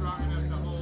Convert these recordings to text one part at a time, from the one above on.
strong enough to hold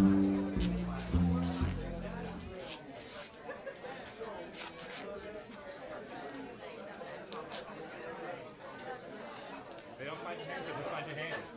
They don't find your hands, they just find your hand.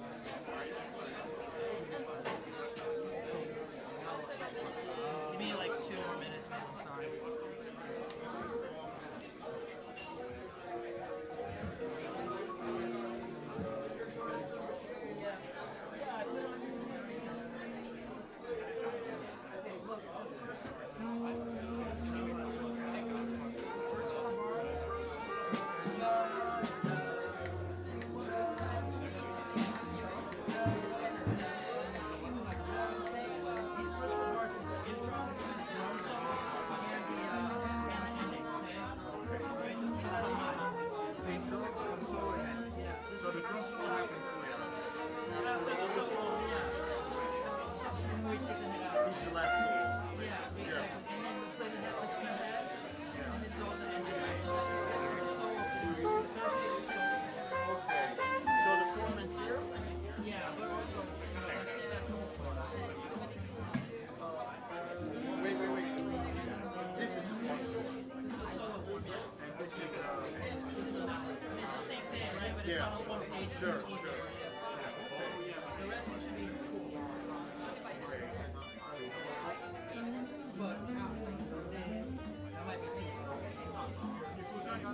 Sure? The rest should be cool. But that might be too.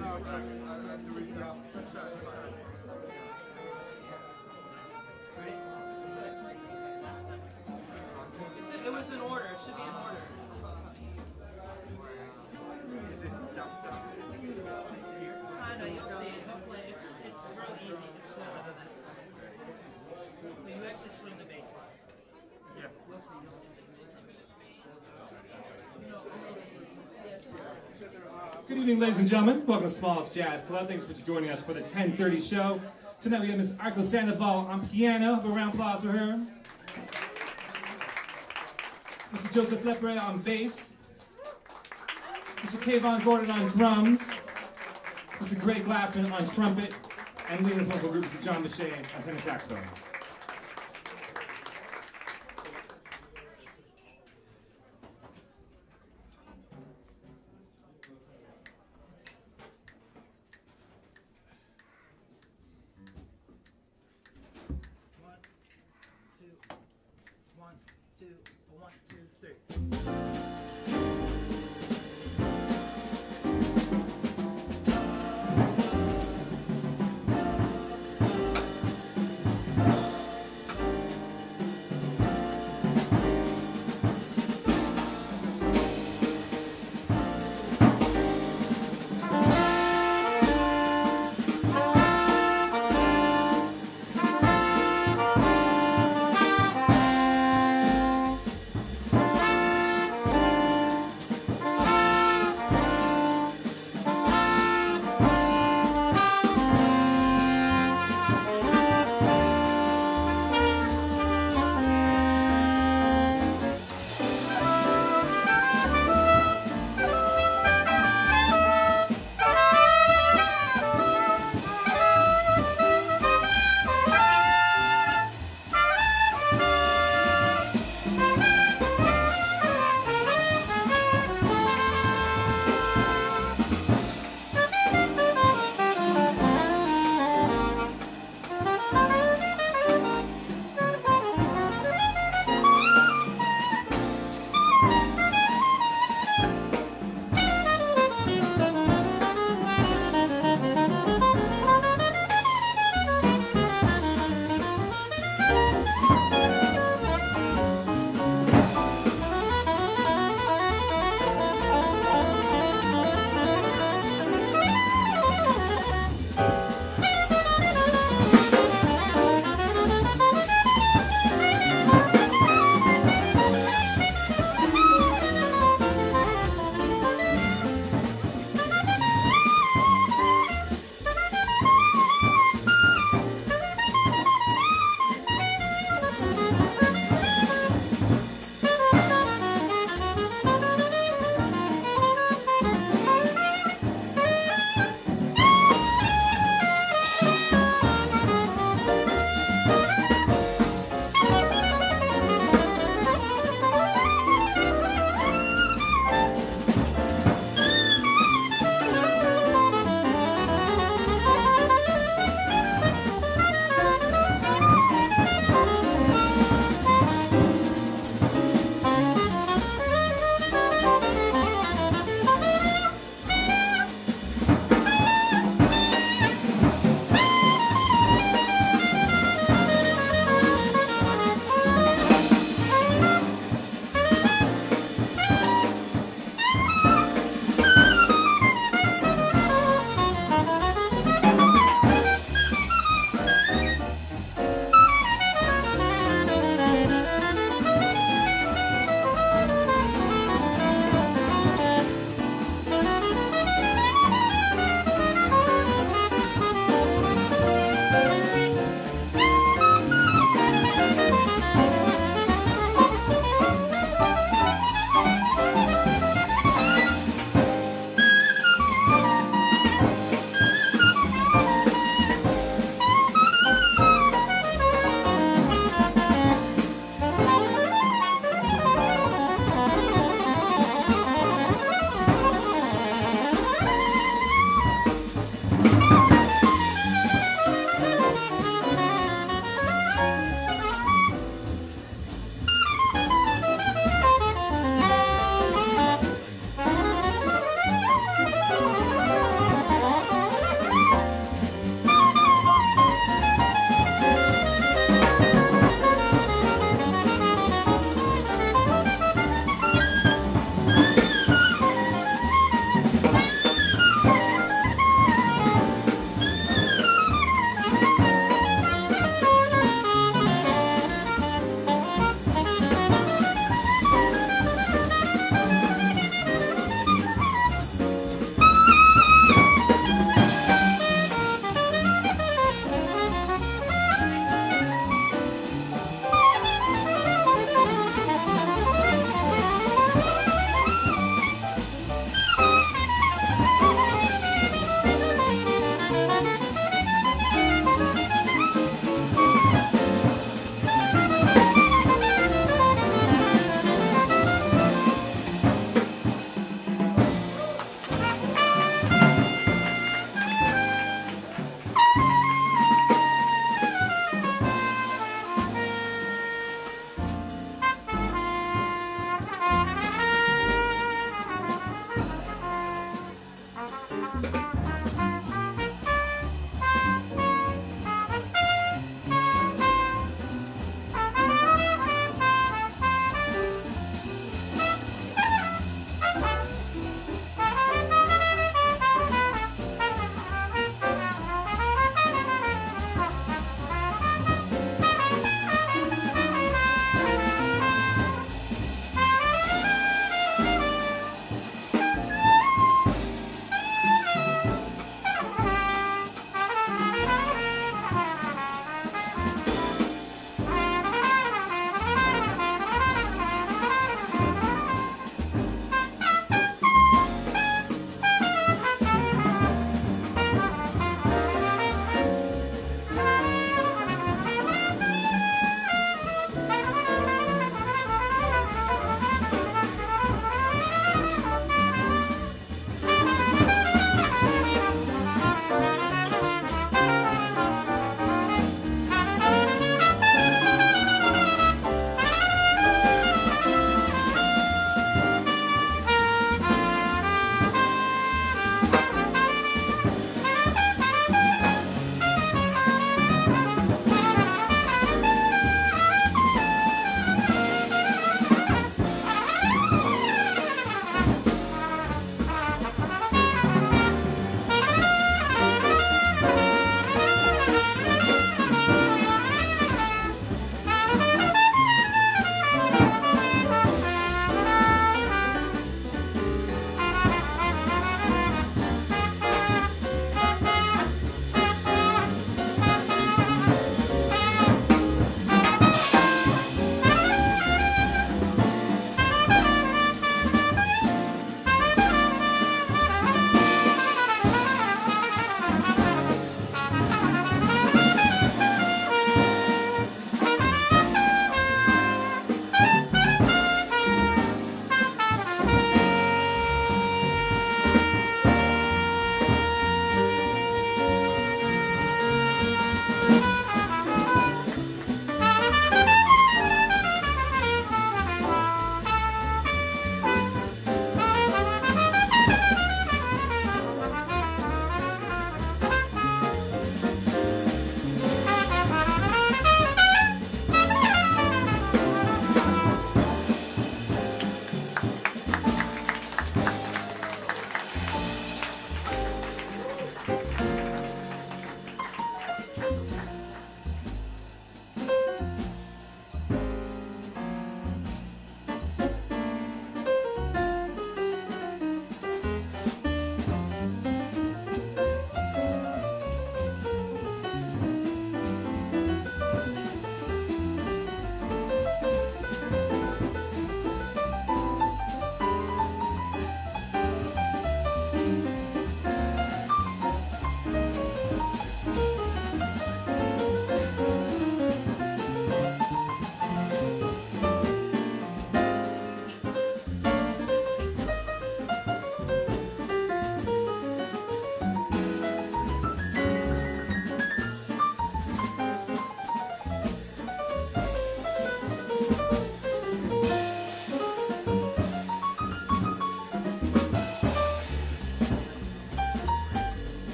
No, it was in order. It should be in order. Evening, ladies and gentlemen. Welcome to Smalls Jazz Club. Thanks for joining us for the 10:30 show. Tonight we have Ms. Arco Sandoval on piano. A round of applause for her. Mr. Joseph Lepore on bass. Mr. Kayvon Gordon on drums. Mr. Greg Glassman on trumpet. And leading this wonderful group is Jon Beshay on tenor saxophone.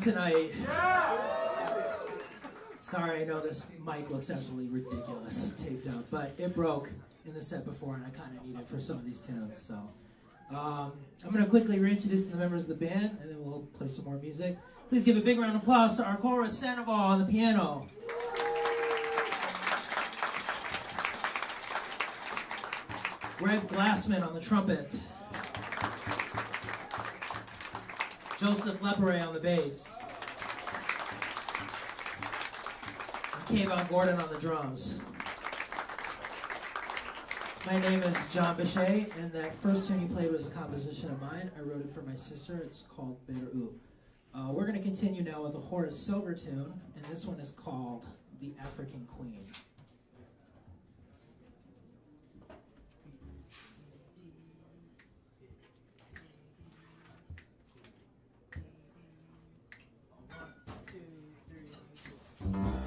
Doing tonight? Sorry, I know this mic looks absolutely ridiculous taped up, but it broke in the set before, and I kind of need it for some of these tunes. So um, I'm going to quickly reintroduce the members of the band, and then we'll play some more music. Please give a big round of applause to chorus Sandoval on the piano. Greg Glassman on the trumpet. Joseph Lepore on the bass. Kayvon Gordon on the drums. My name is Jon Beshay, and that first tune you played was a composition of mine. I wrote it for my sister. It's called Better Ooh. Uh, we're going to continue now with a Horace Silver tune, and this one is called The African Queen. One, two, three, four.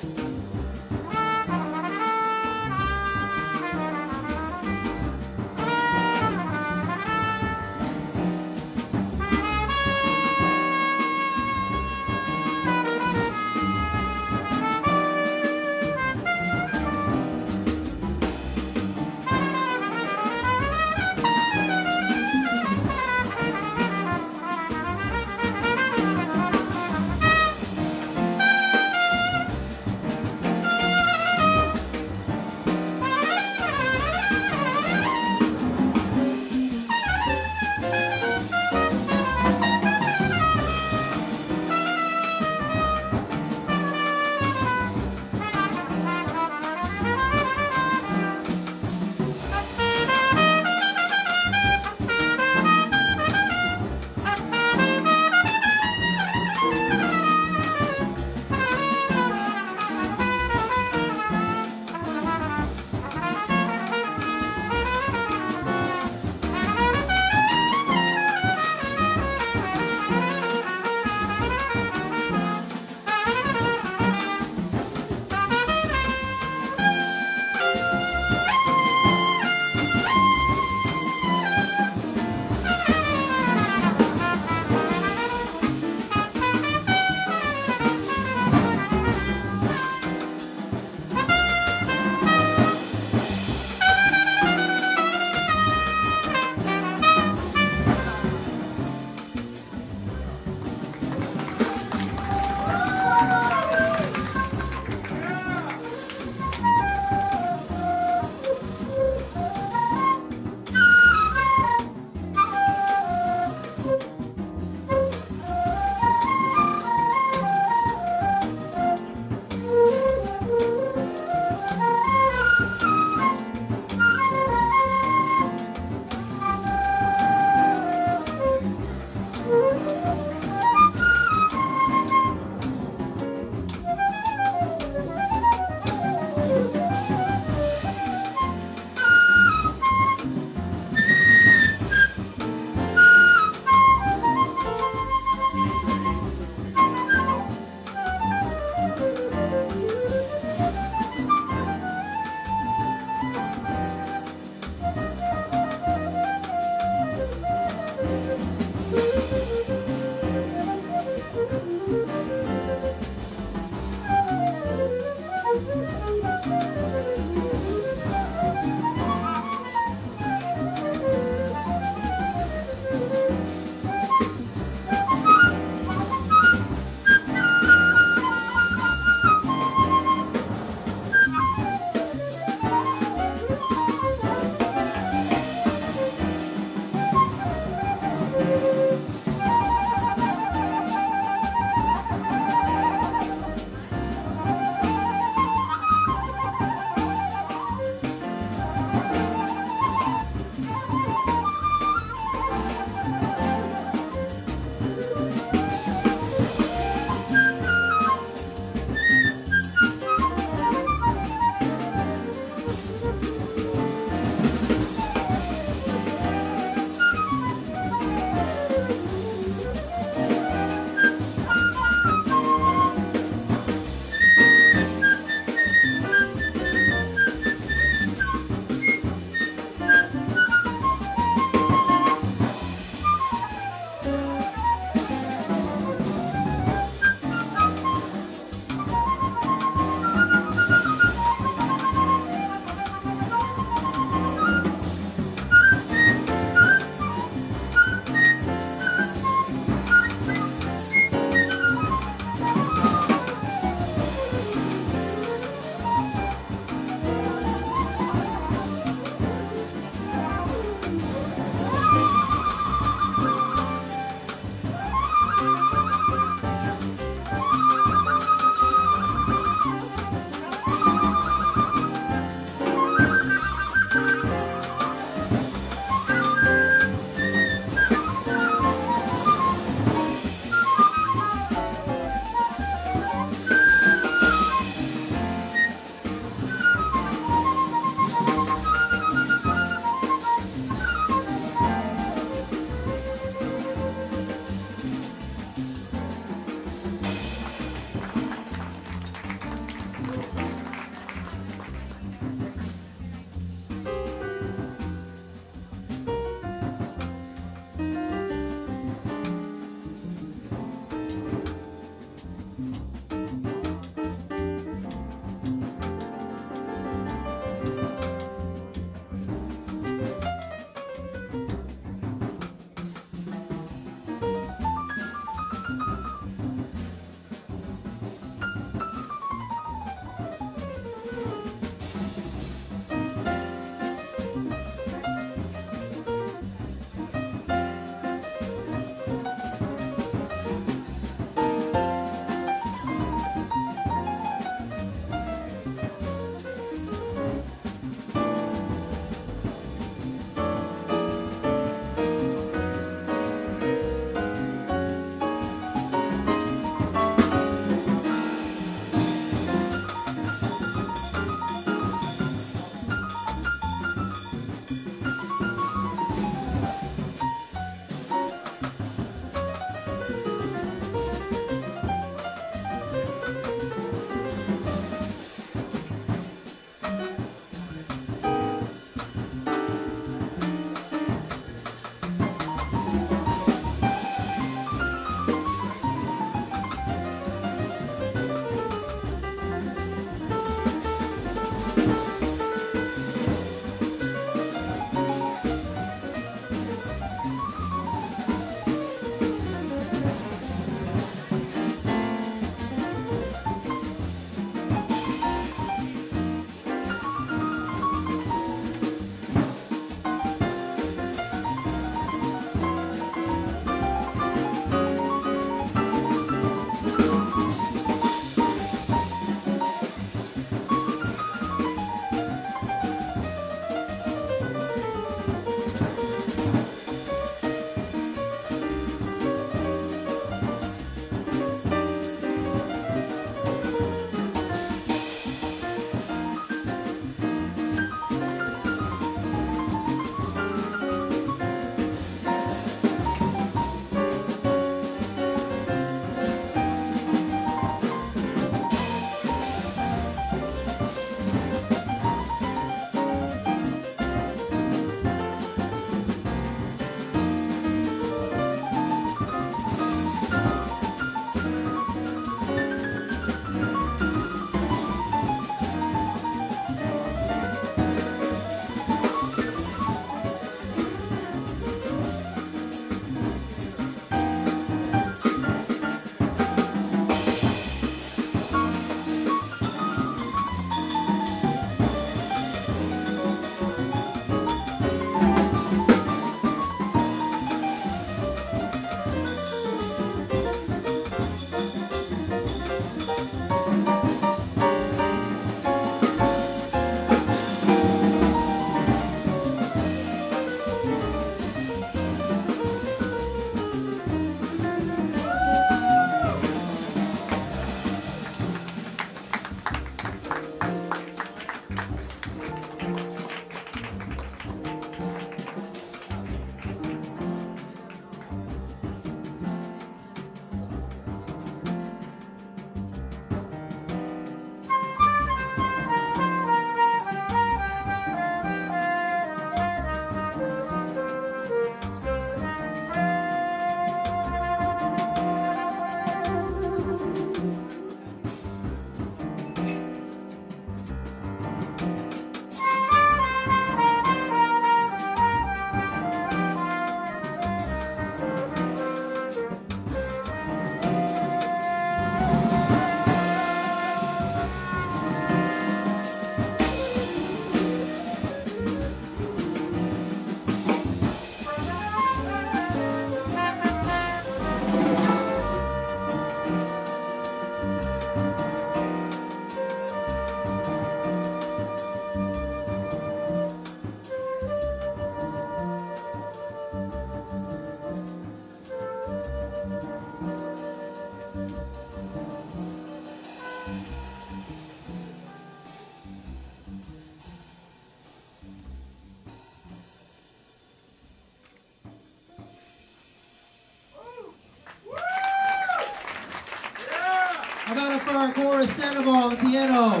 For Arco Sandoval on the piano?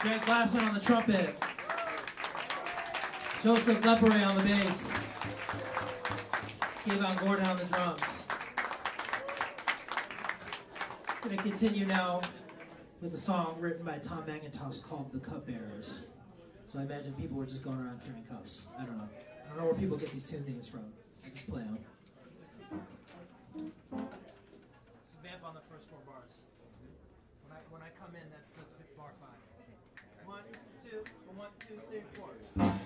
Greg Glassman on the trumpet. Joseph Lepore on the bass. Kayvon Gordon on the drums. Gonna continue now with a song written by Tom McIntosh called The Cupbearers. So I imagine people were just going around carrying cups. I don't know. I don't know where people get these tune names from. I just play them. When I come in, that's the bar five. One, two, one, two, three, four.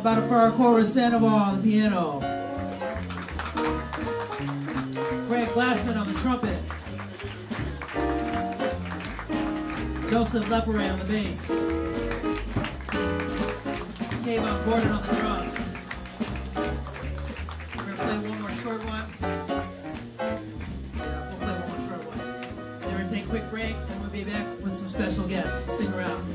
About for far chorus Sandoval on the piano. Greg Glassman on the trumpet. Joseph Lepore on the bass. Kayvon Gordon on the drums. We're gonna play one more short one. We'll play one more short one. Then we're gonna take a quick break and we'll be back with some special guests. Stick around.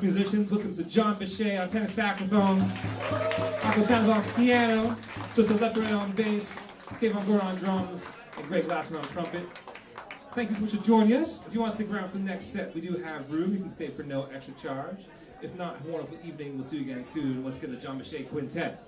Wonderful musicians? Listen to Jon Beshay on tenor saxophone, Marco Sands on piano, Joseph Lepore on bass, Kayvon Gordon on drums, and Greg Glassman on trumpet. Thank you so much for joining us. If you want to stick around for the next set, we do have room. You can stay for no extra charge. If not, have a wonderful evening. We'll see you again soon. Let's get the Jon Beshay Quintet.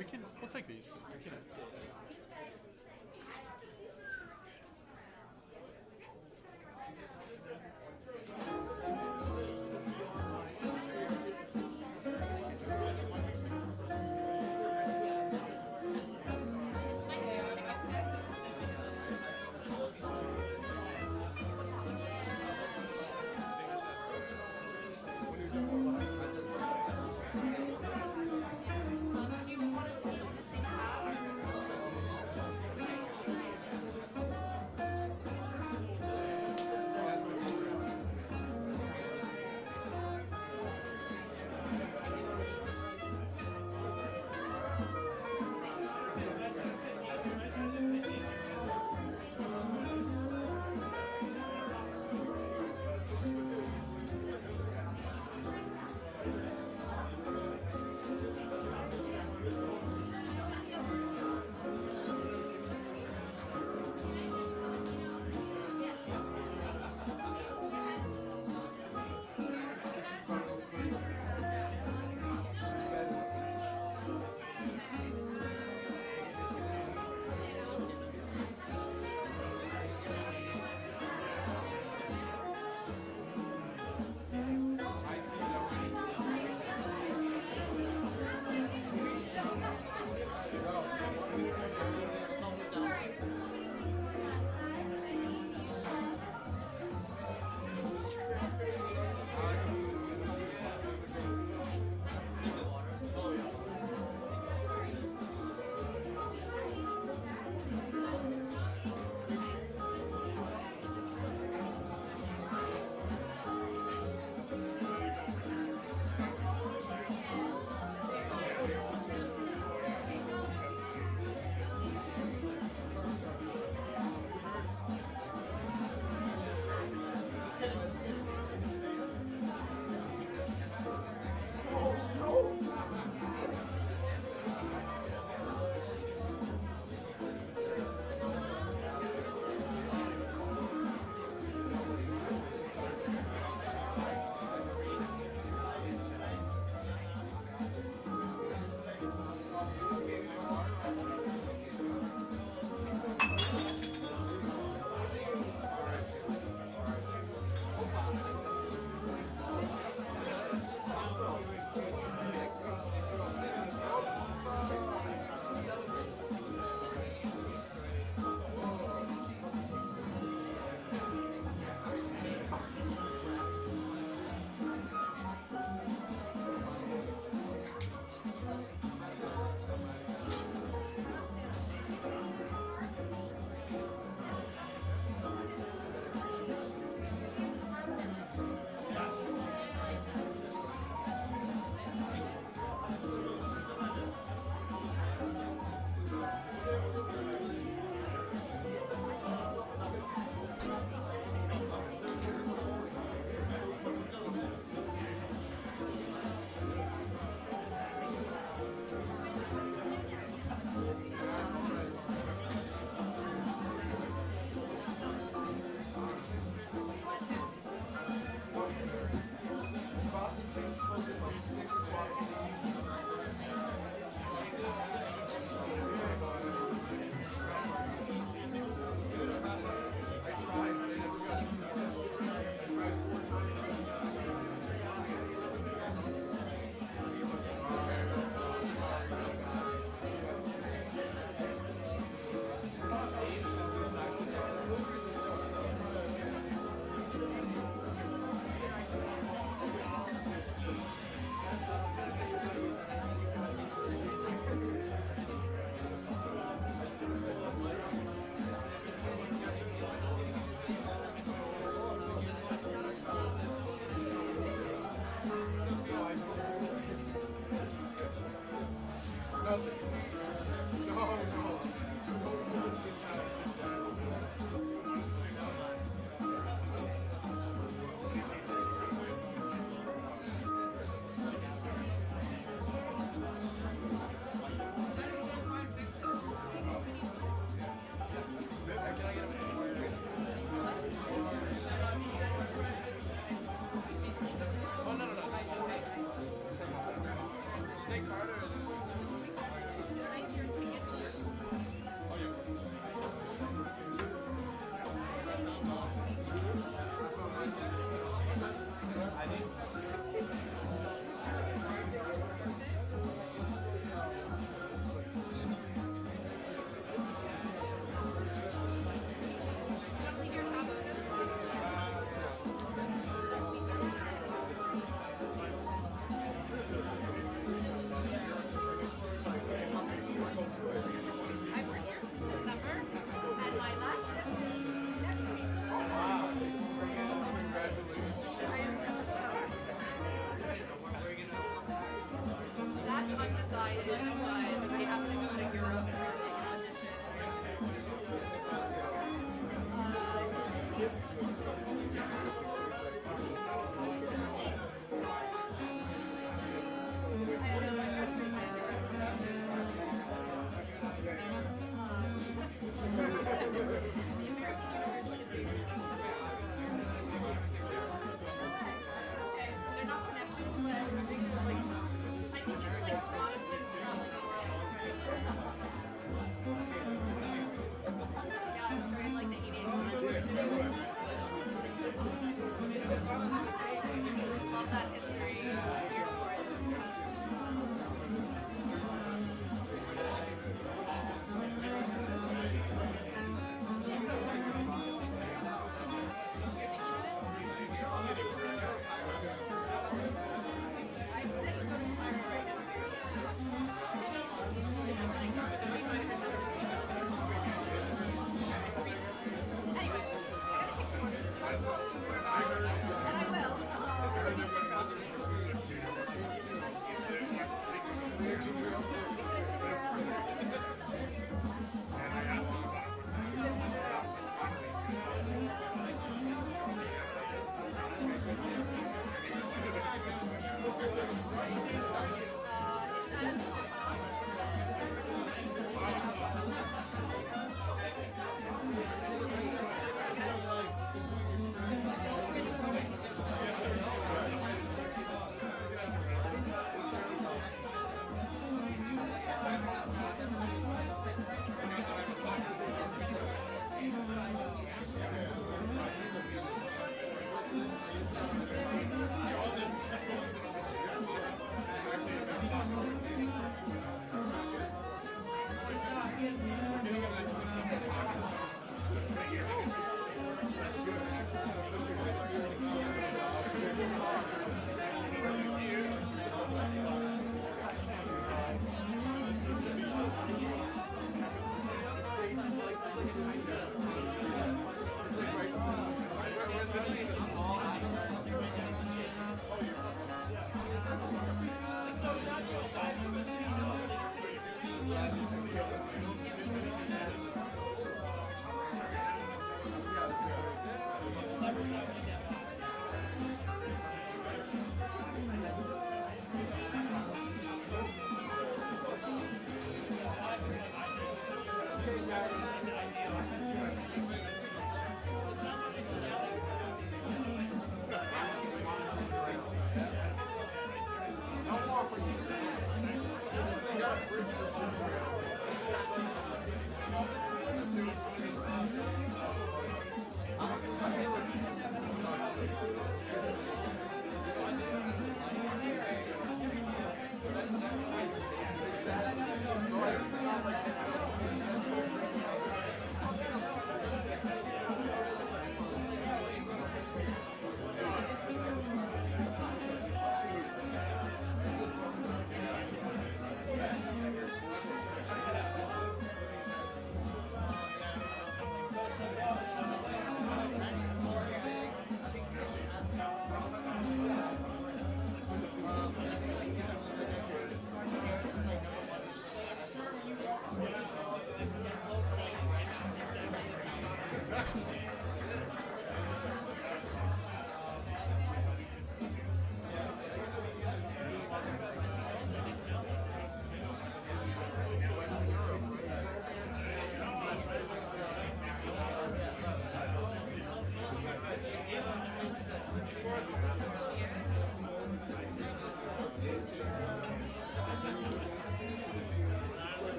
We can, we'll take these. We can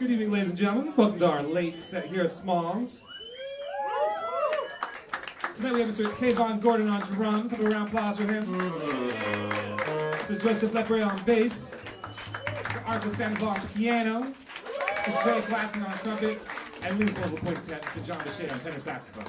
Good evening, ladies and gentlemen. Welcome to our late set here at Smalls. Tonight we have Mr. Kayvon Gordon on drums. Have a round of applause for him. Mr. Joseph Lepore on bass. Mr. Arco Sandoval on piano. Mr. Greg Glassman on trumpet. And Liz Mobile Quintet. Mr. Jon Beshay on tenor saxophone.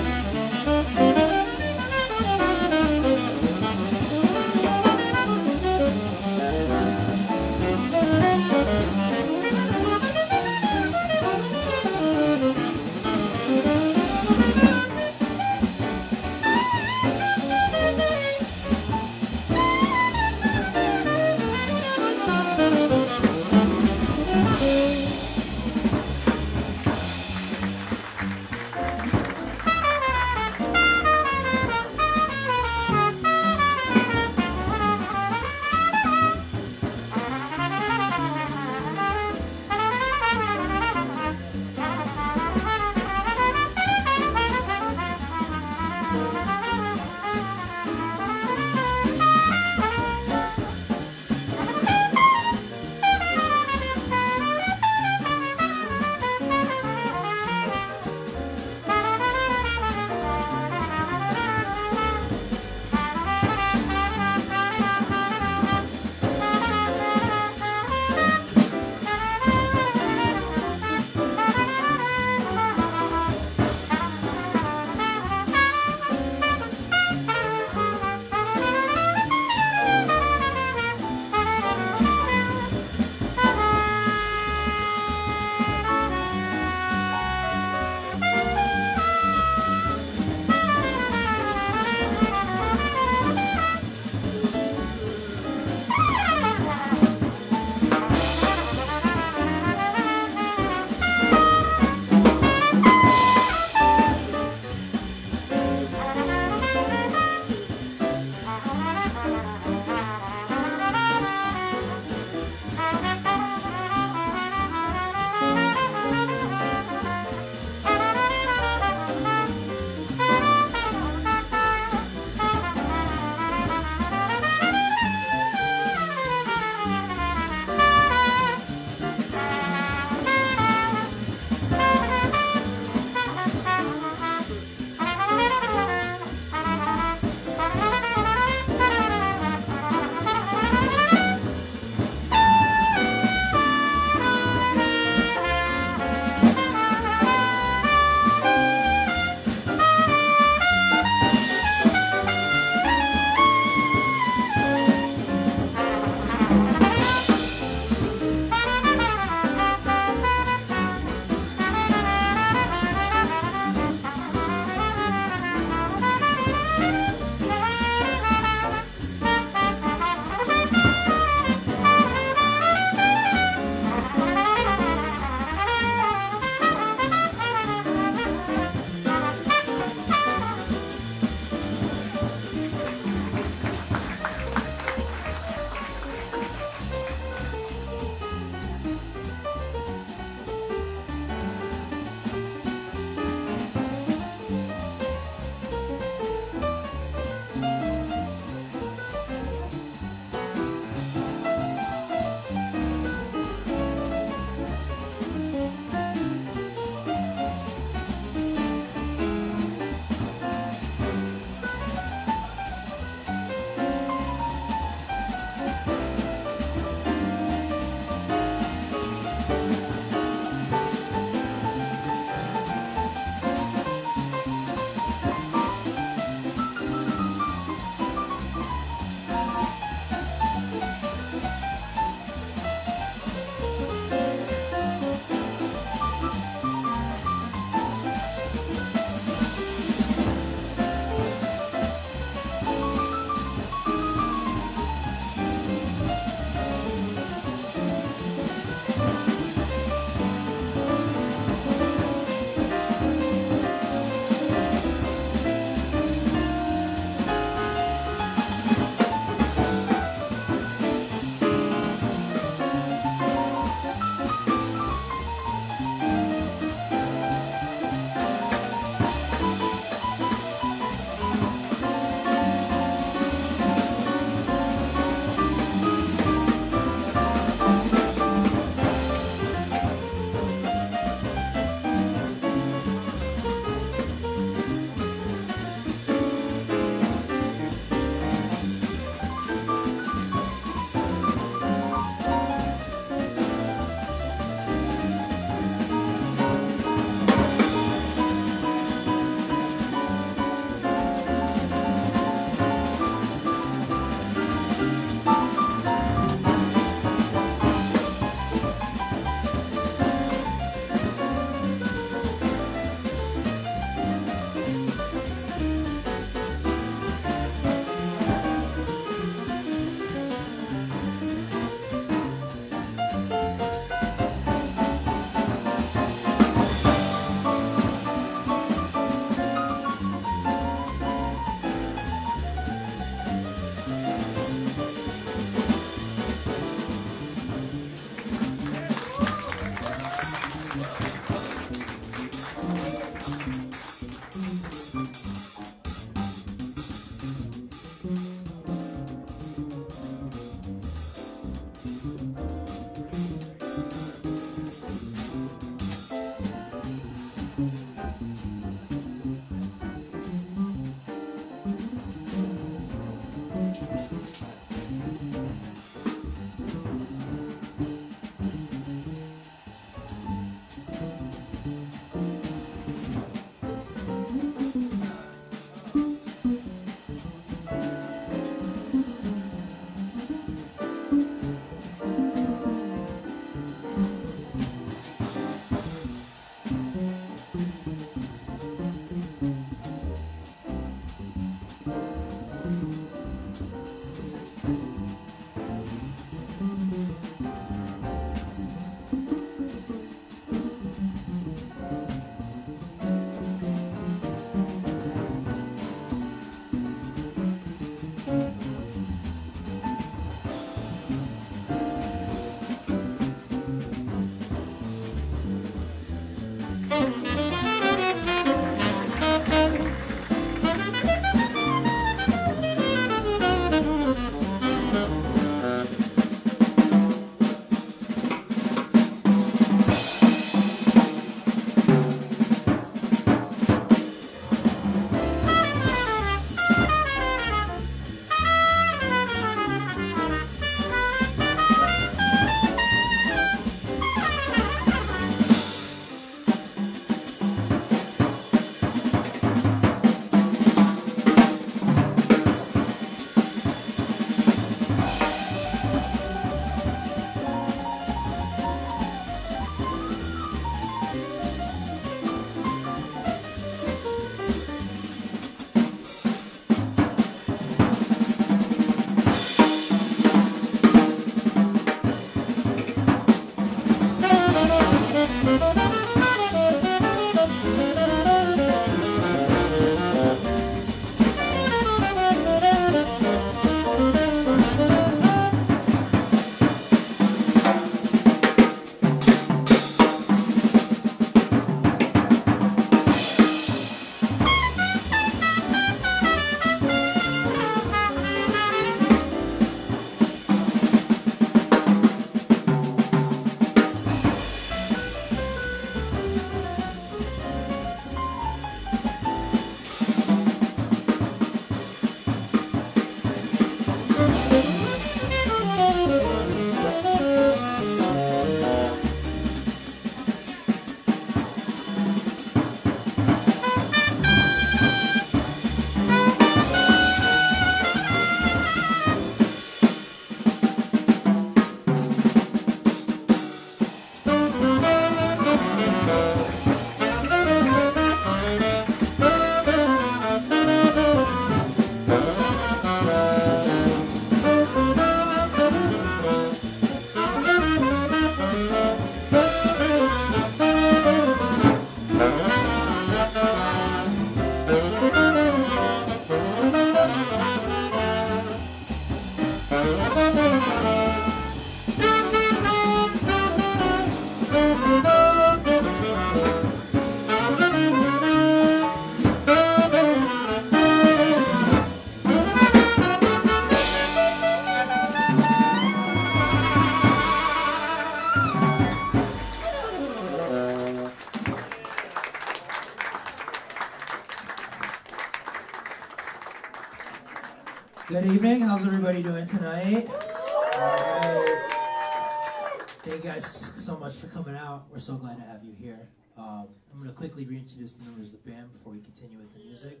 Going to quickly reintroduce the members of the band before we continue with the music.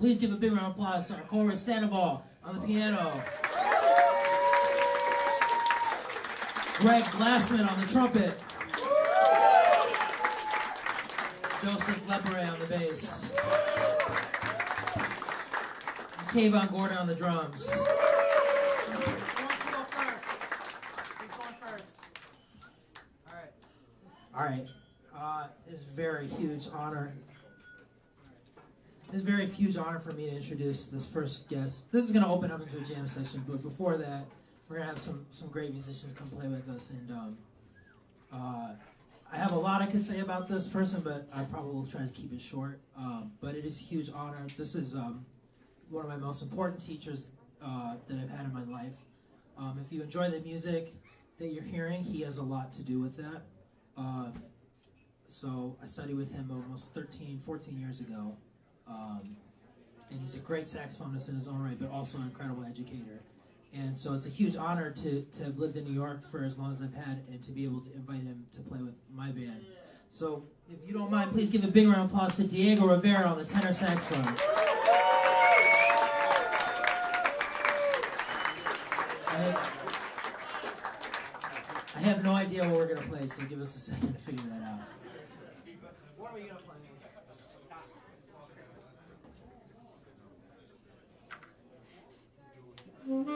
Please give a big round of applause to Arco Sandoval on the piano. Greg Glassman on the trumpet. Joseph Lepore on the bass. Kayvon Gordon on the drums. Who wants to go first? Who's going first? All right. Uh, it's very huge honor. It's very huge honor for me to introduce this first guest. This is going to open up into a jam session, but before that, we're going to have some, some great musicians come play with us. And um, uh, I have a lot I could say about this person, but I probably will try to keep it short. Um, but it is a huge honor. This is um, one of my most important teachers uh, that I've had in my life. Um, if you enjoy the music that you're hearing, he has a lot to do with that. So I studied with him almost 13, 14 years ago. Um, and he's a great saxophonist in his own right, but also an incredible educator. And so it's a huge honor to, to have lived in New York for as long as I've had and to be able to invite him to play with my band. So if you don't mind, please give a big round of applause to Diego Rivera on the tenor saxophone. I, I have no idea what we're going to play, so give us a second to figure that out. Thank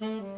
you.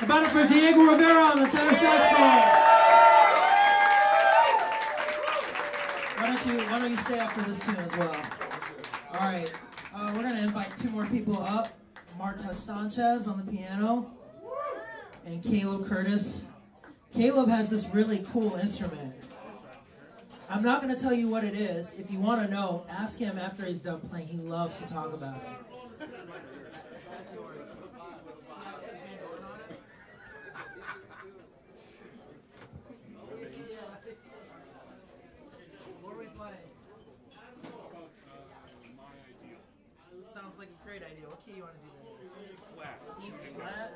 Diego Rivera on the tenor saxophone. Why don't you Why don't you stay up for this tune as well? All right, uh, we're gonna invite two more people up. Marta Sanchez on the piano, and Caleb Curtis. Caleb has this really cool instrument. I'm not gonna tell you what it is. If you want to know, ask him after he's done playing. He loves to talk about it. What are we playing? Sounds like a great idea. What key you want to do that? in? Flat. E flat.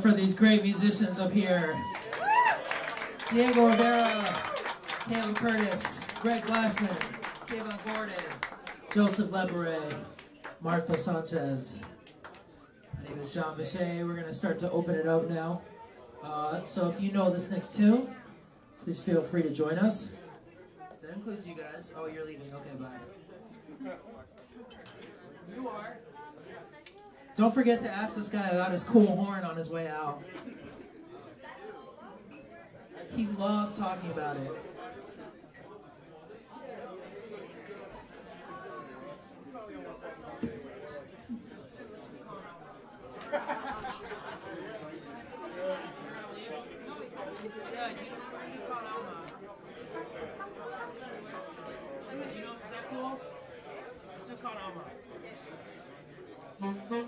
For these great musicians up here. Diego Rivera, Caleb Curtis, Greg Glassman, Kayvon Gordon, Joseph Lepore, Martha Sanchez. My name is Jon Beshay. We're going to start to open it up now. Uh, so if you know this next tune, please feel free to join us. That includes you guys. Oh, you're leaving. Okay, bye. You are. Don't forget to ask this guy about his cool horn on his way out. He loves talking about it. Mm-hmm.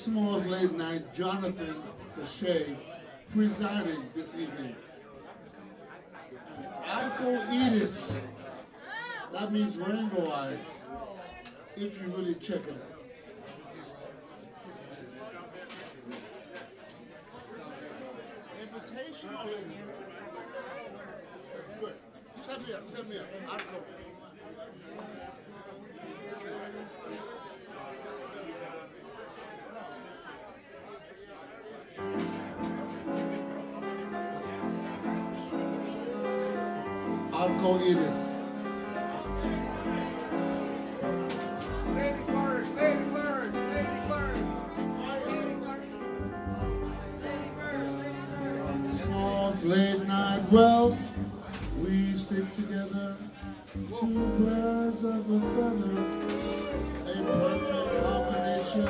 Small late night, Jonathan Cachet presiding this evening. Arco Iris. That means rainbow eyes. If you really check it out. Invitation. Good. Send me up, send me up. Arco. Arco Lady Bird. Soft late night, well, we stick together. Two birds of a feather. A perfect combination.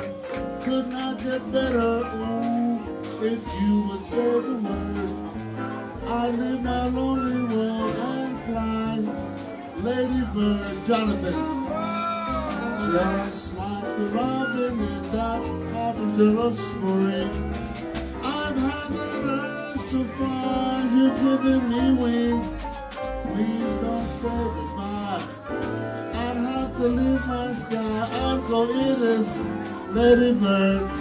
Could not get better. Ooh, if you would say the word. I leave my lonely. Lady Bird, Jonathan. Just like the robin is that harbinger of spring. I've had urge to fly, you've given me wings. Please don't say goodbye. I'd have to leave my sky. Uncle Edis, Lady Bird.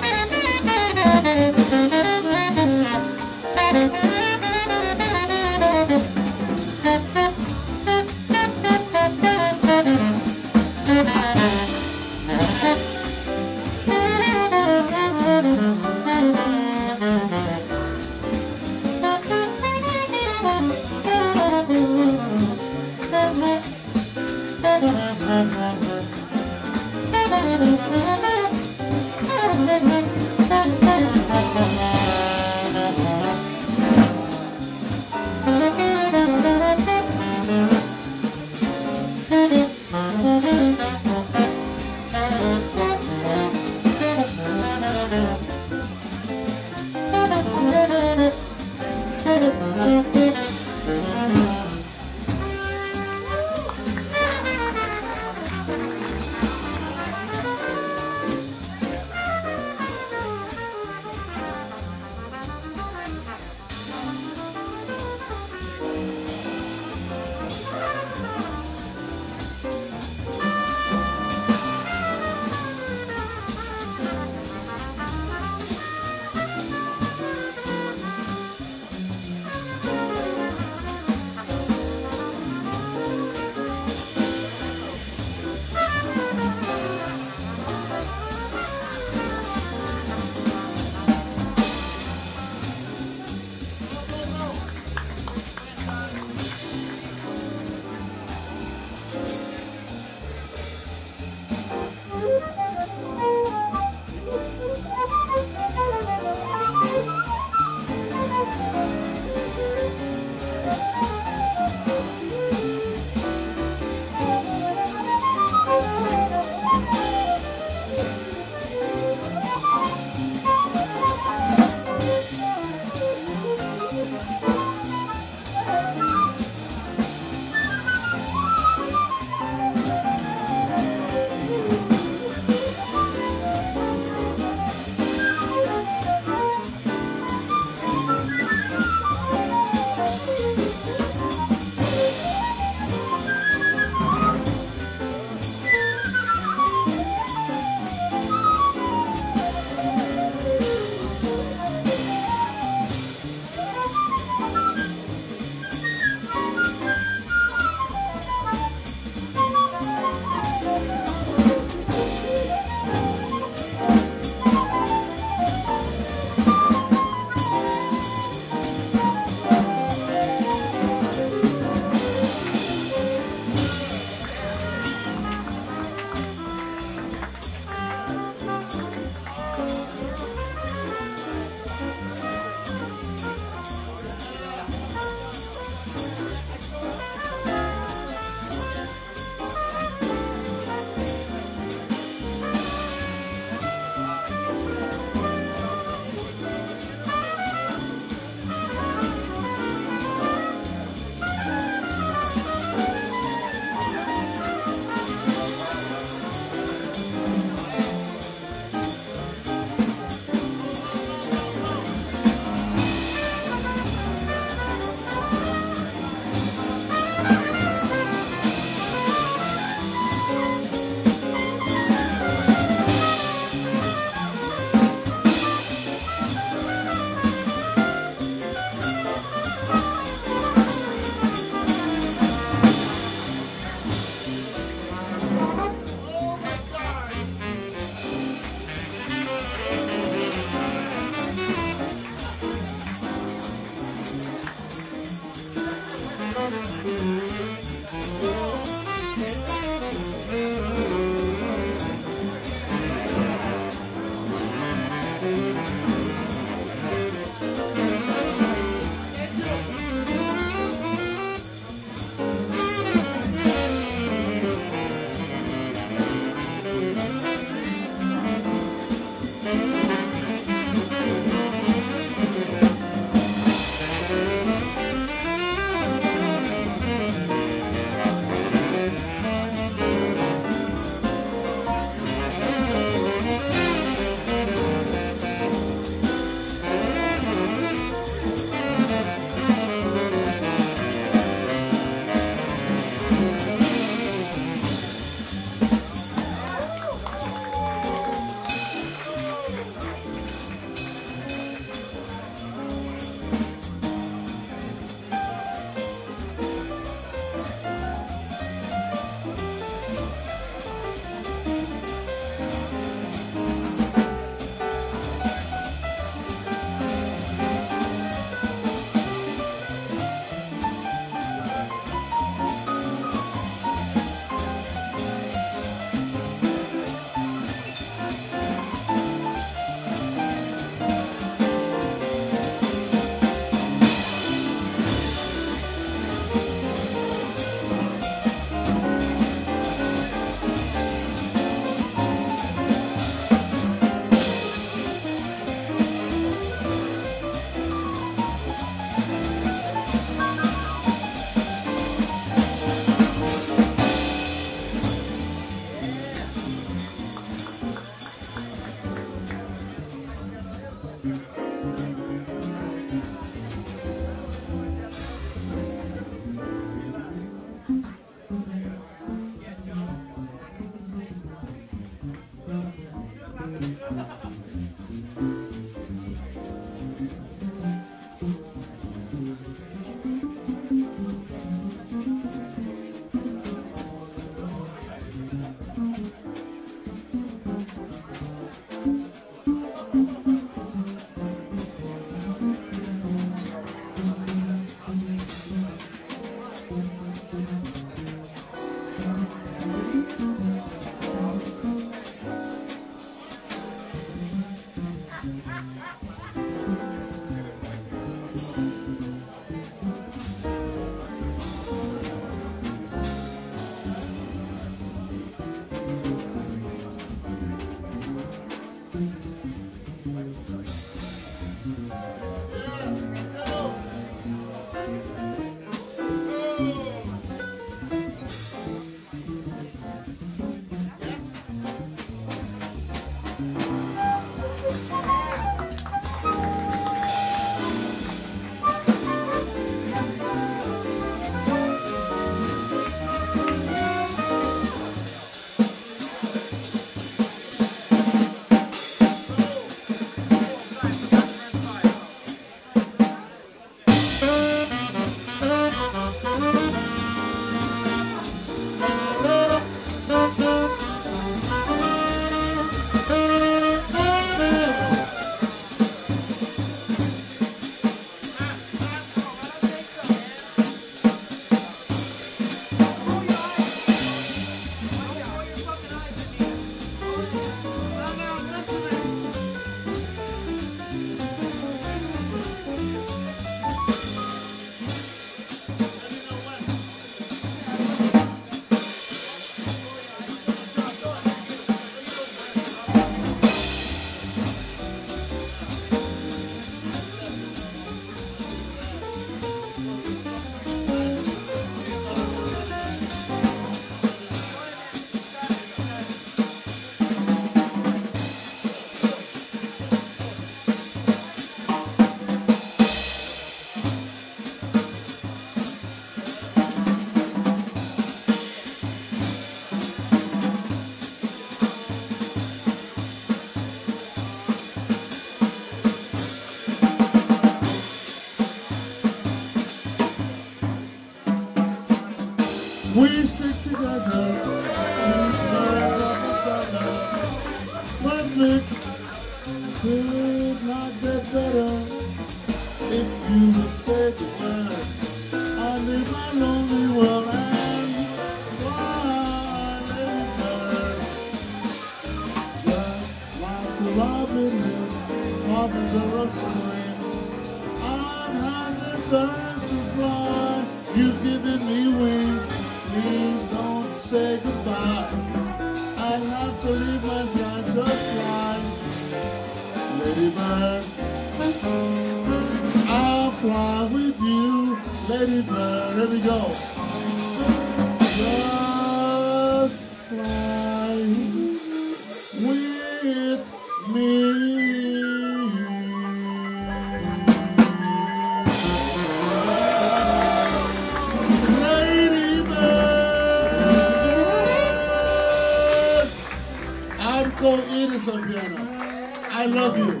Uncle Edis on Vienna. I love you.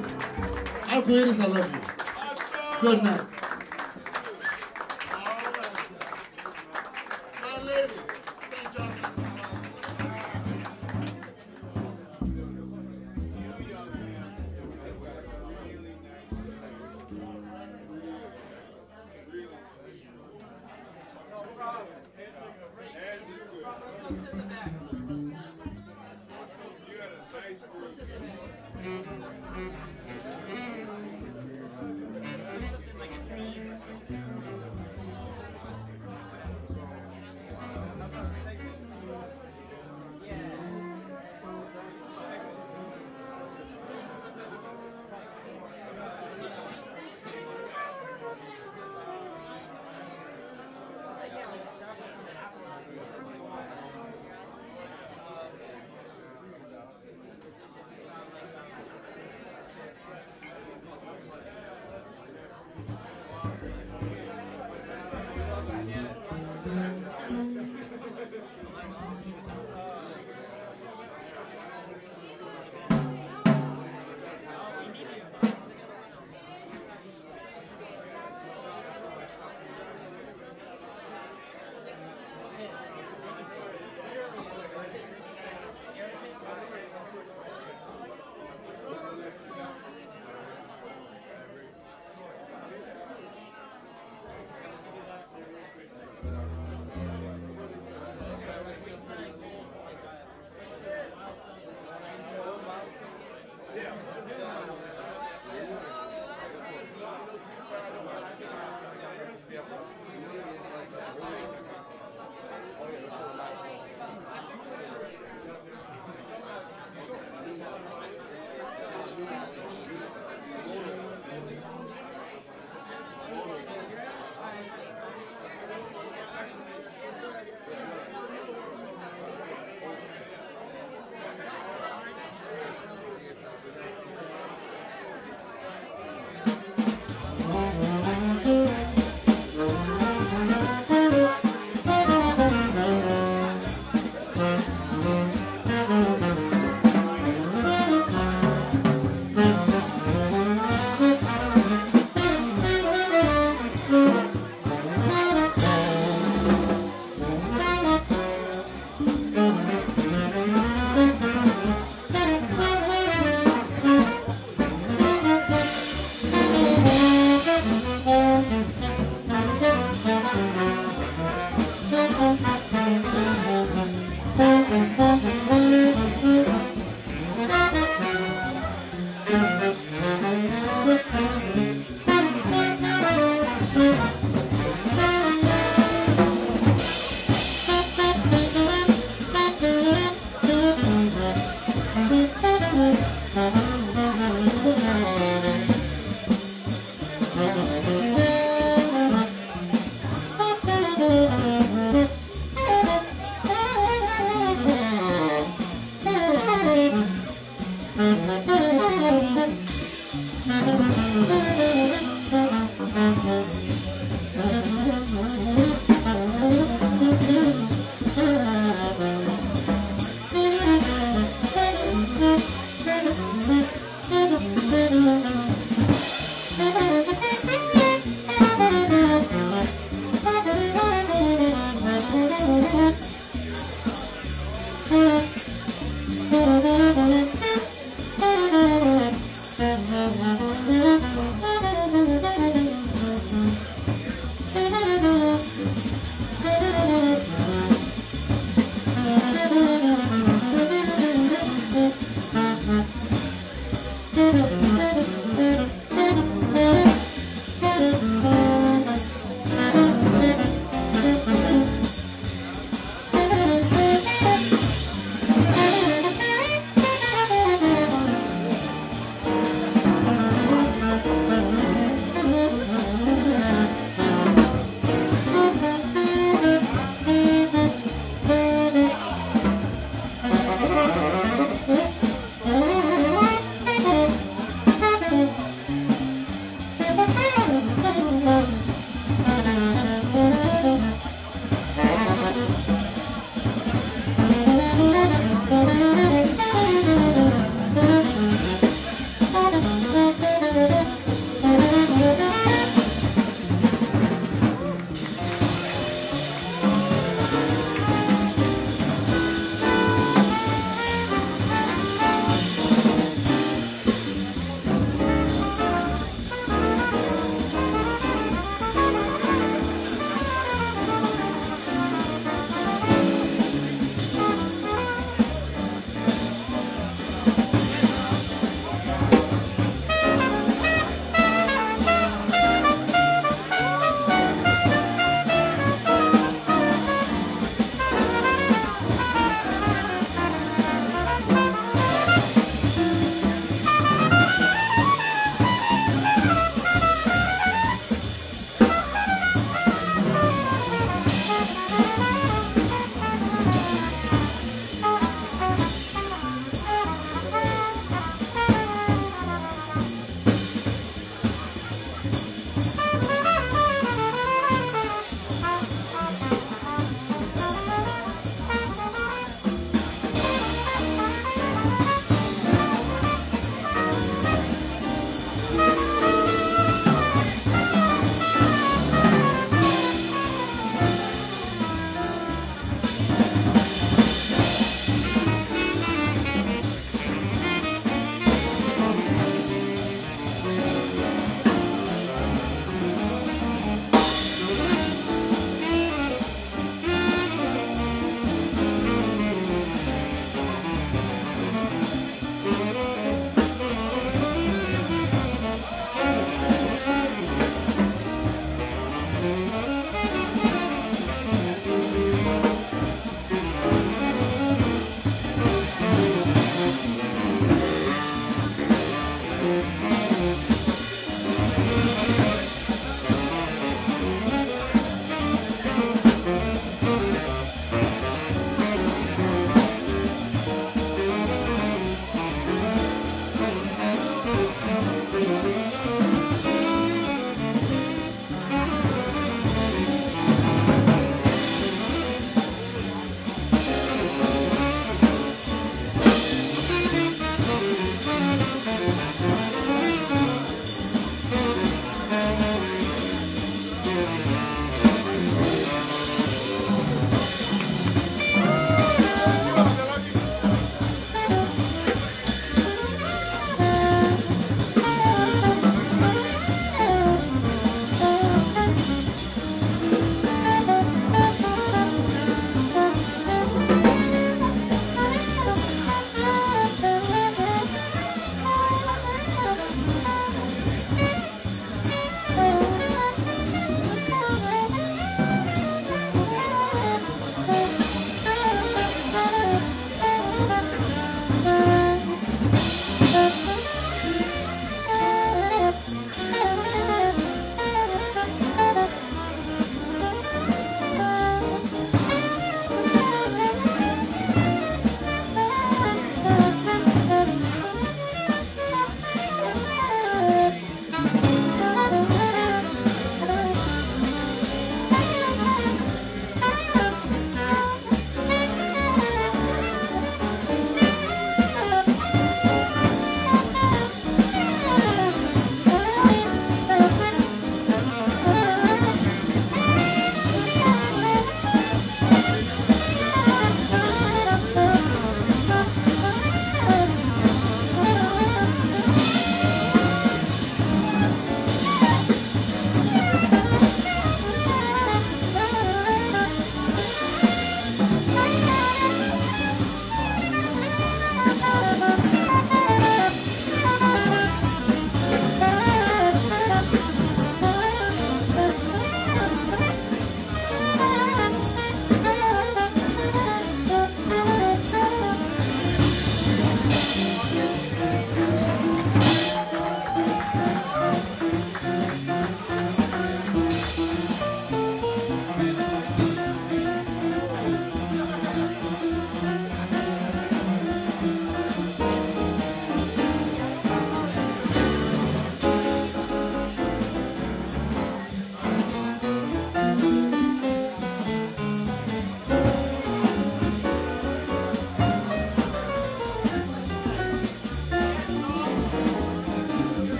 Uncle Edis, I love you. Good night.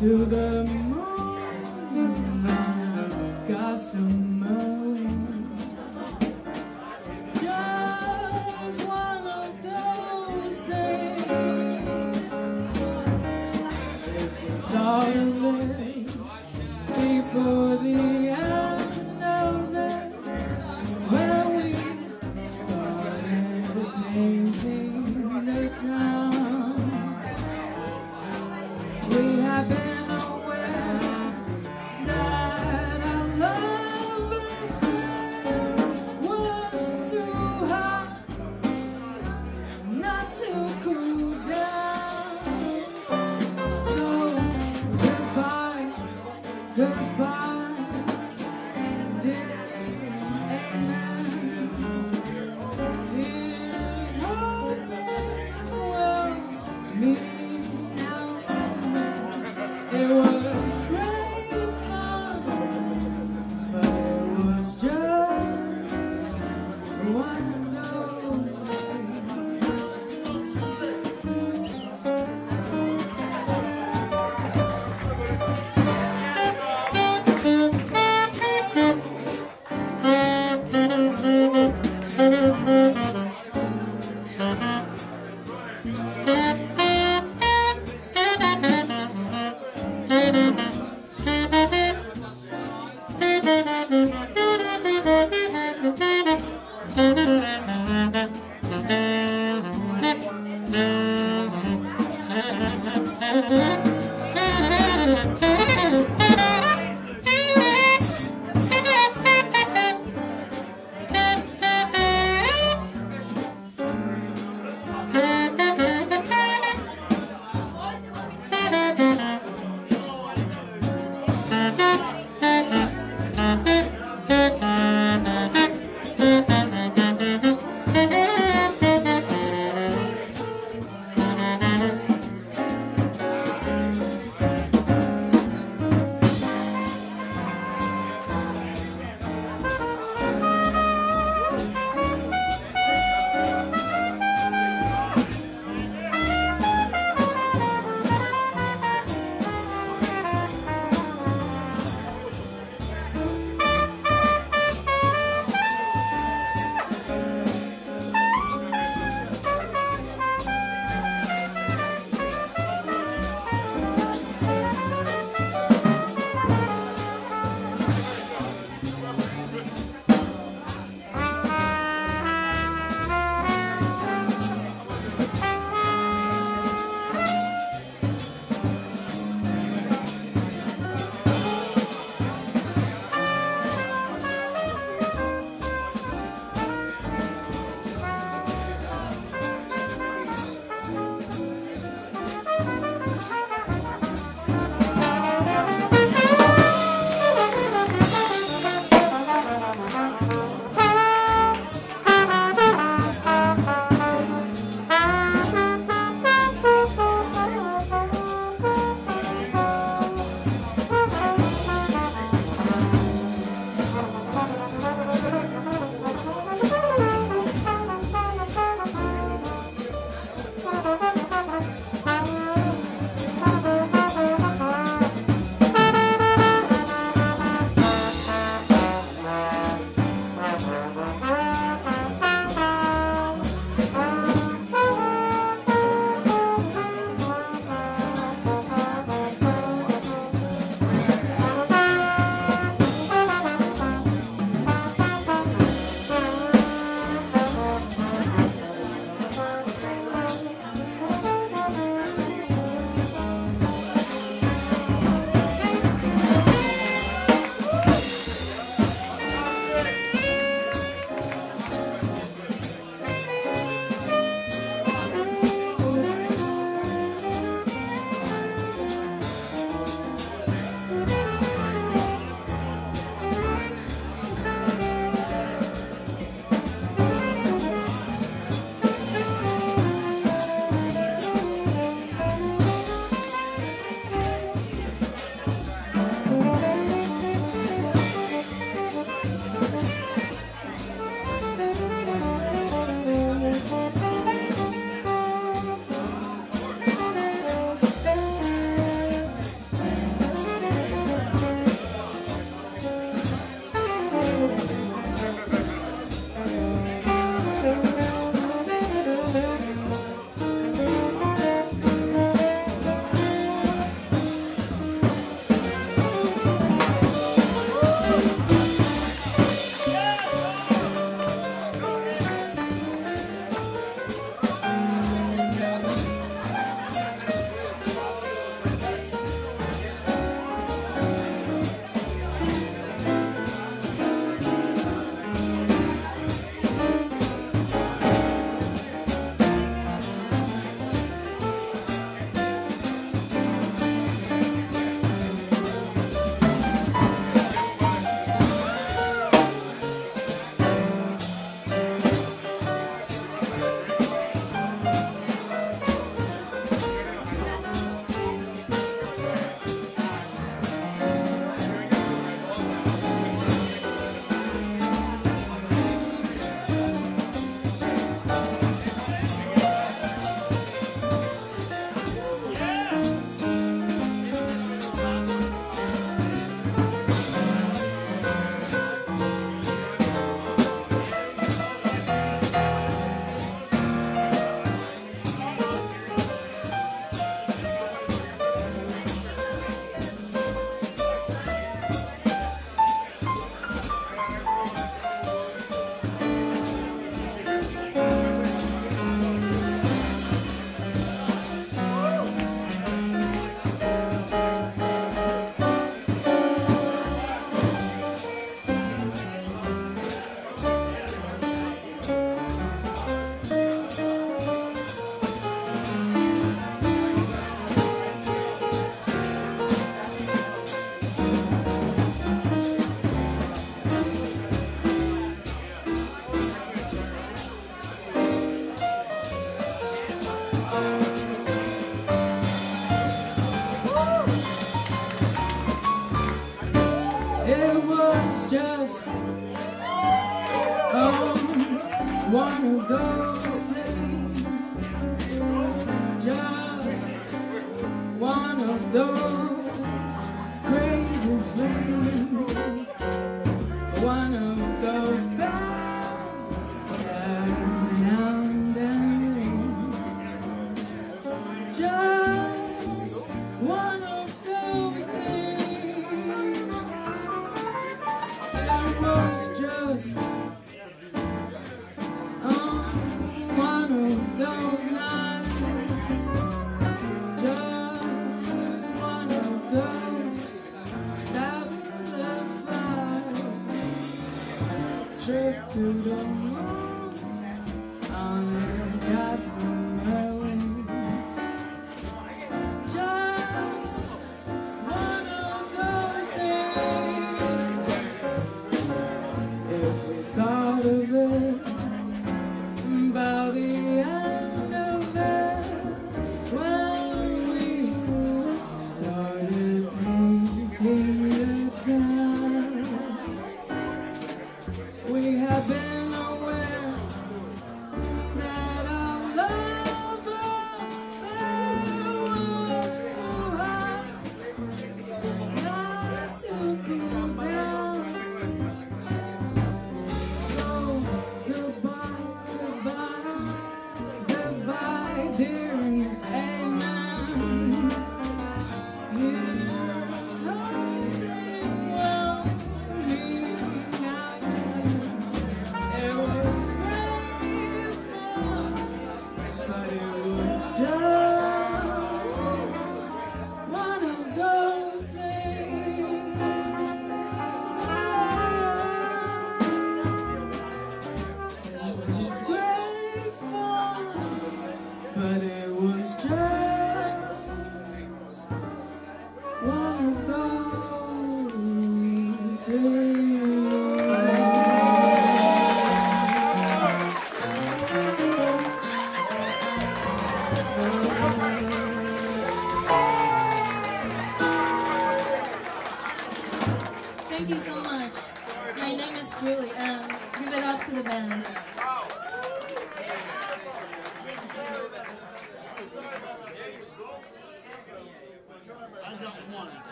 To the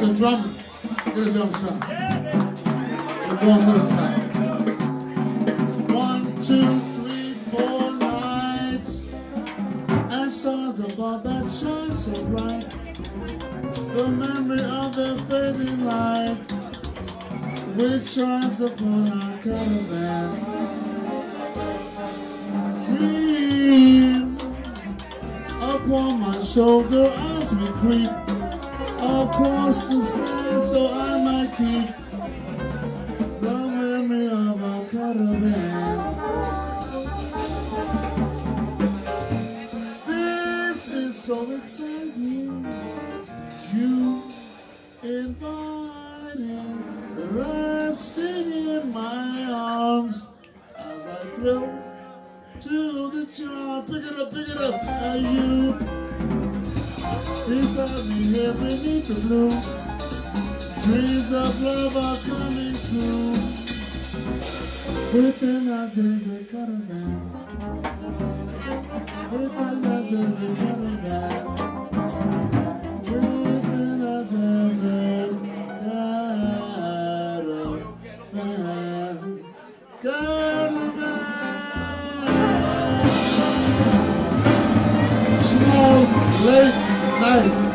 The drummer? Get a drum sound. We're going to the top. One, two, three, four nights. And stars above that shine so bright. The memory of the fading light. Which shines upon our caravan. Dream upon my shoulder as we creep late night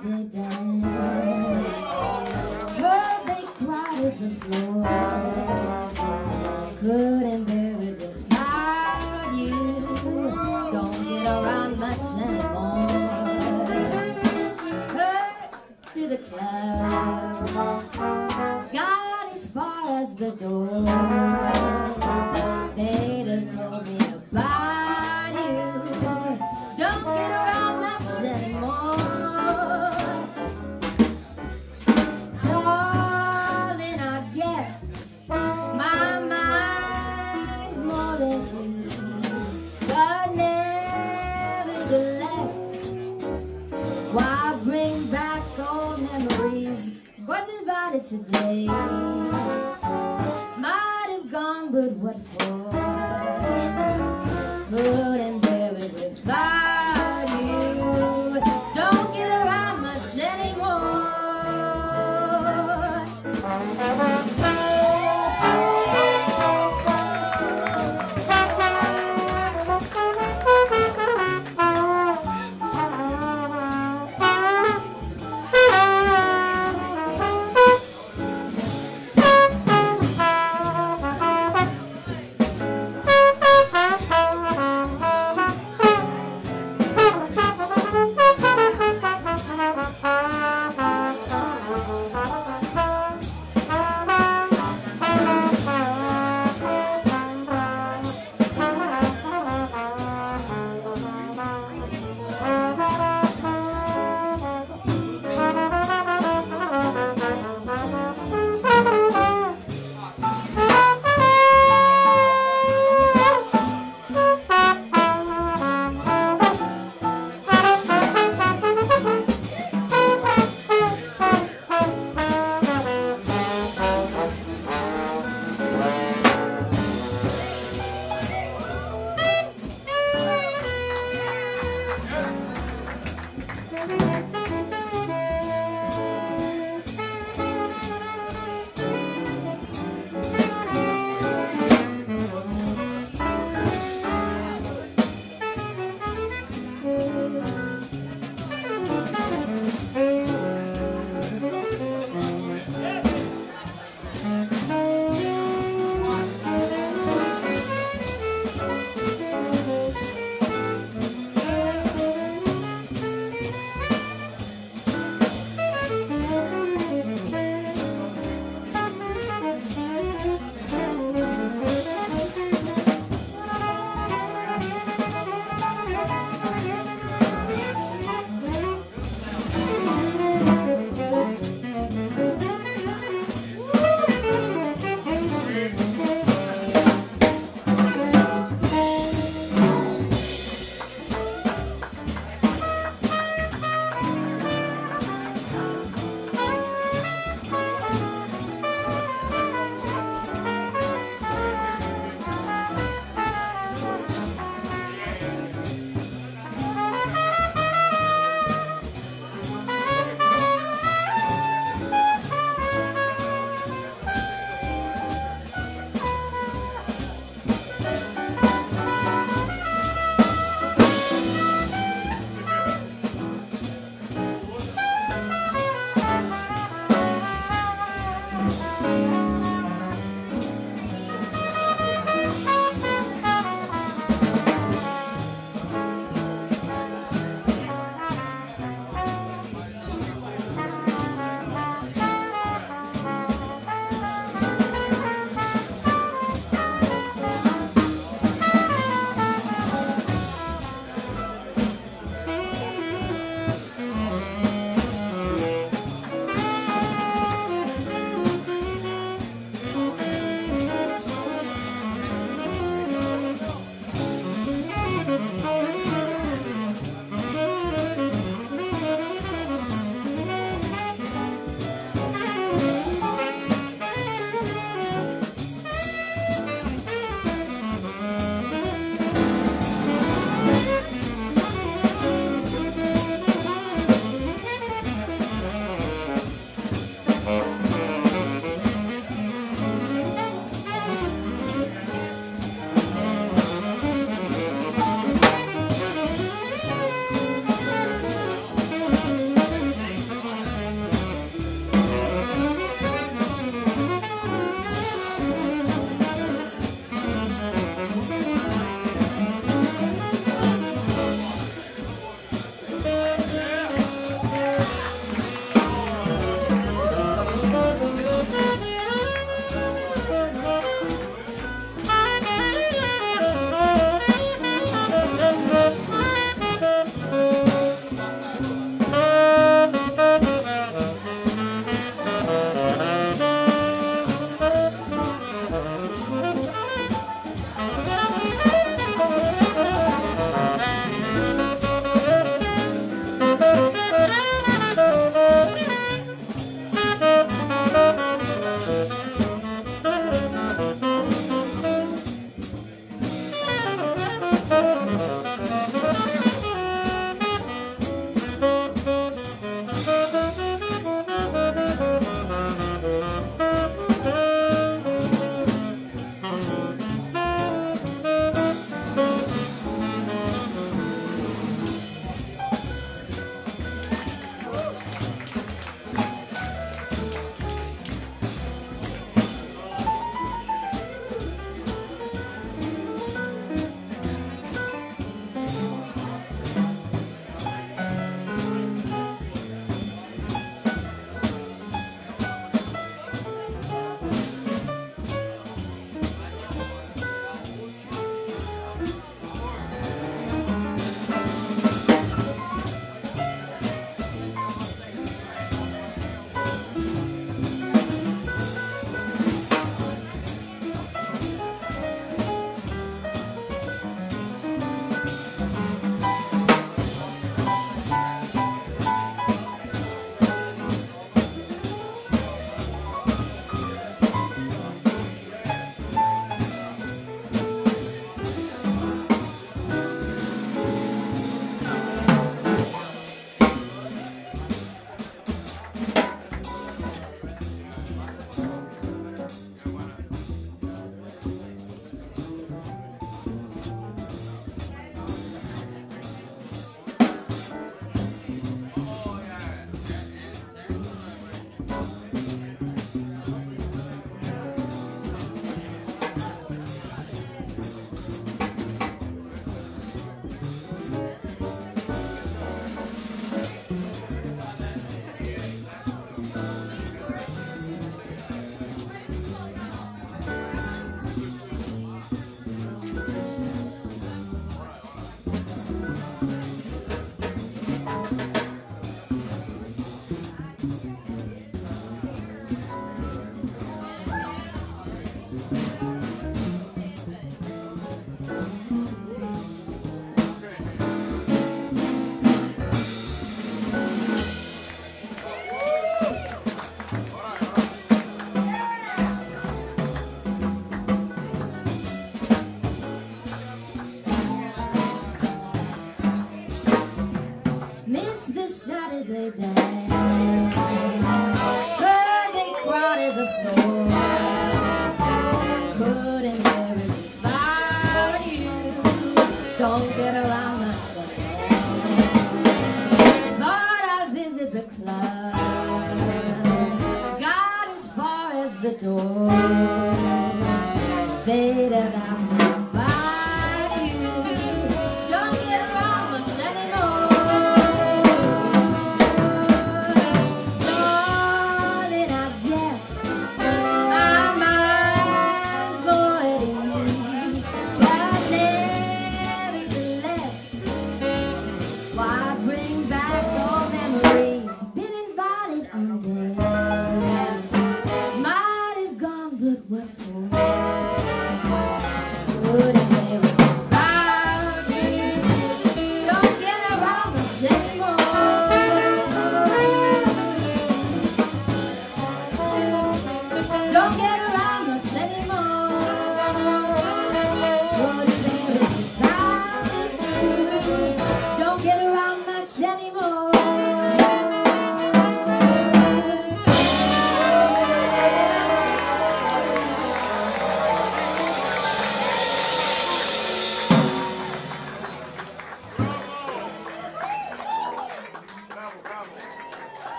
Saturday dance.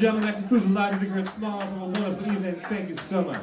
Gentlemen, that concludes the live music here at Smalls. Have a wonderful evening. Thank you so much.